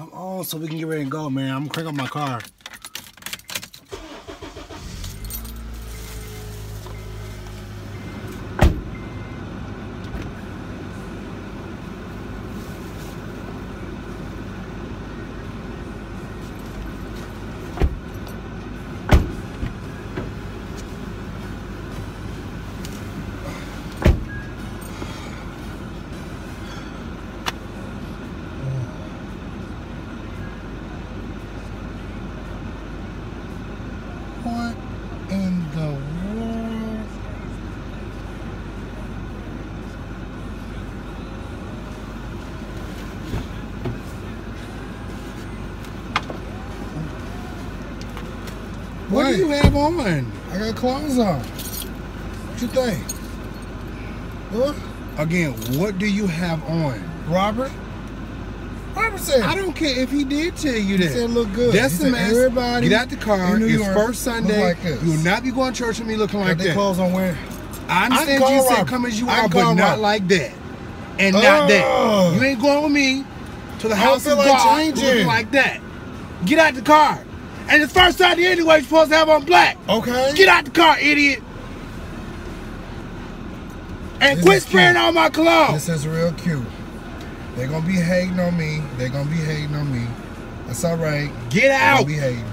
Come on, so we can get ready and go, man. I'm gonna crank up my car. What in the world? What do you have on? I got clothes on. What you think? What? Again, what do you have on? Robert? Robert said. I don't care if he did tell you He that. said look good. That's He the mess. everybody Get out the car. It's York first Sunday. like. You will not be going to church with me looking like that. clothes on wearing. I understand you said Robert. come as you are, but not like that. And not that. You ain't going with me to the house of like God changing. looking like that. Get out the car. And it's first Sunday anyway, you're supposed to have on black. Okay. Get out the car, idiot. And This quit spraying on my clothes. This is real cute. They're gonna be hating on me. They're gonna be hating on me. That's all right. Get They're out. gonna be hating.